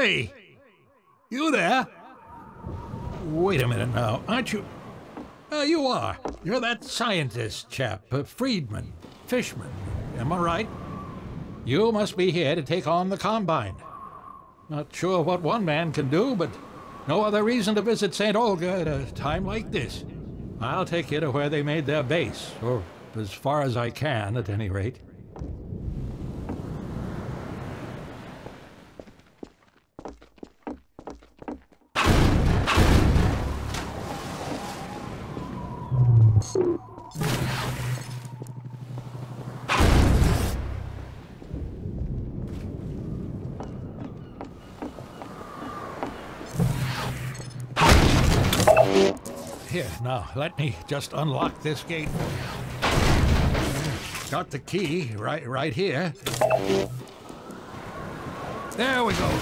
Hey, you there? Wait a minute now, aren't you? Uh, you are. You're that scientist chap, uh, Friedman, Fishman. Am I right? You must be here to take on the Combine. Not sure what one man can do, but no other reason to visit St. Olga at a time like this. I'll take you to where they made their base, or as far as I can, at any rate. Here, now, let me just unlock this gate. Got the key right right here. There we go.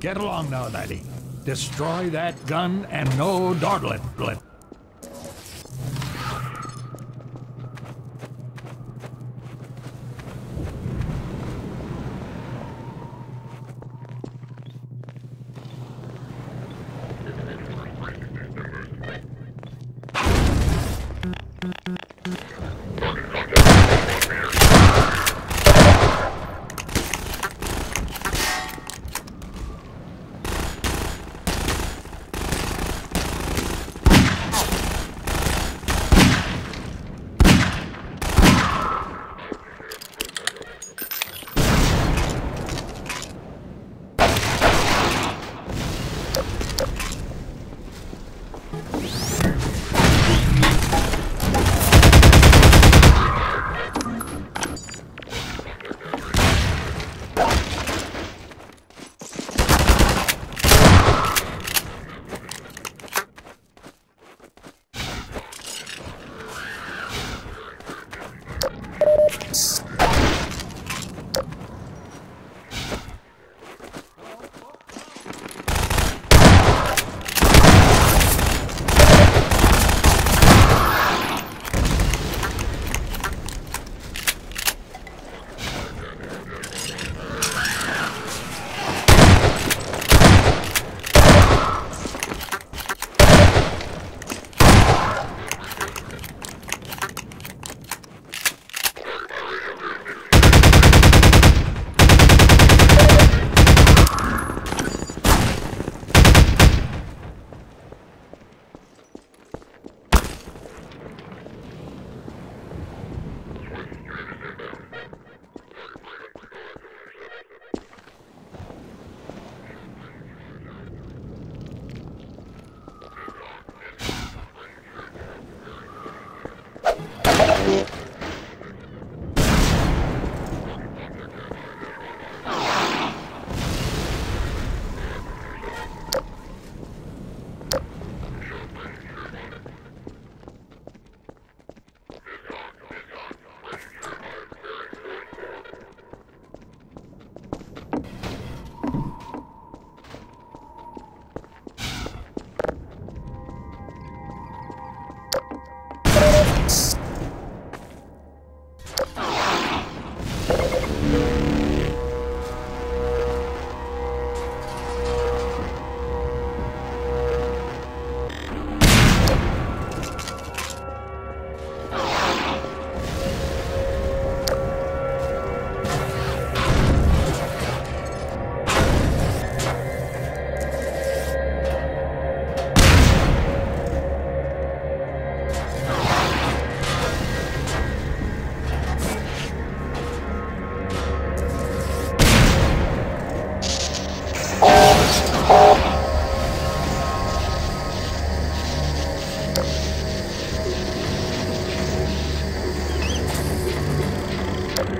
Get along now, laddie. Destroy that gun and no dawdling.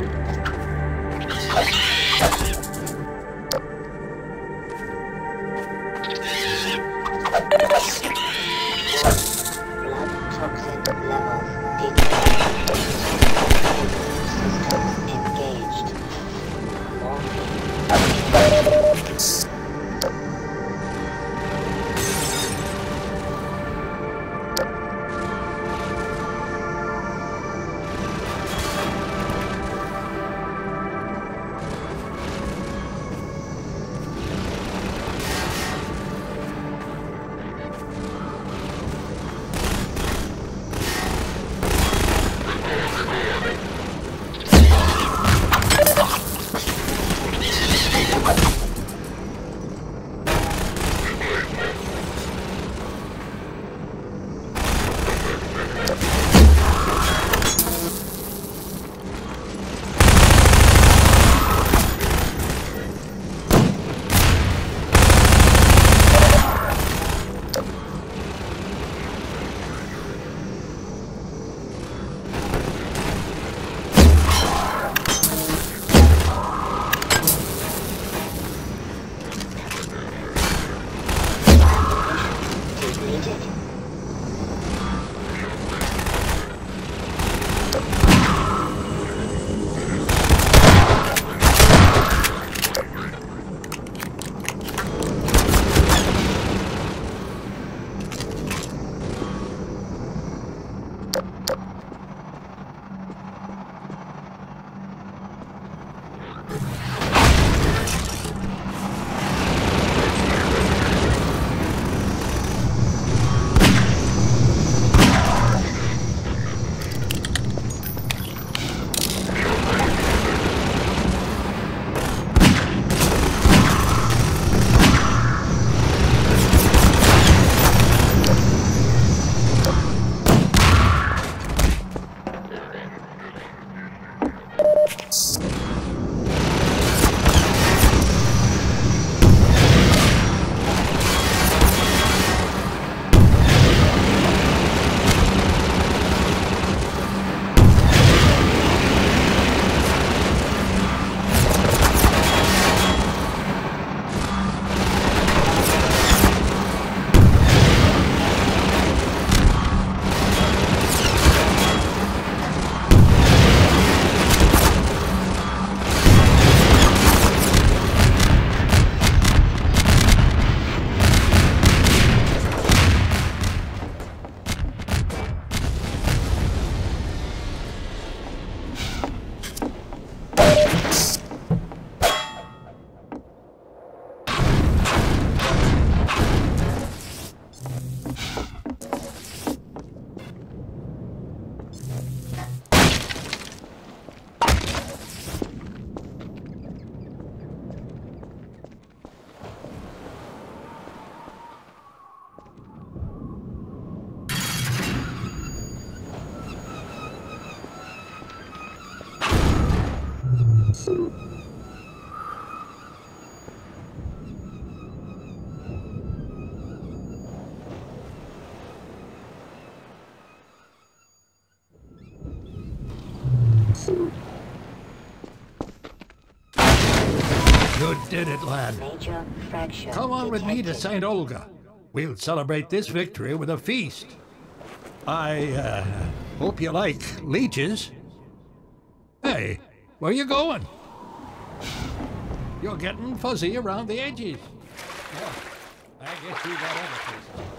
Oh, my God. You did it, lad. Come on with me to. St. Olga. We'll celebrate this victory with a feast. I, uh, hope you like leeches. Hey, where you going? You're getting fuzzy around the edges. Yeah, I guess you got other places.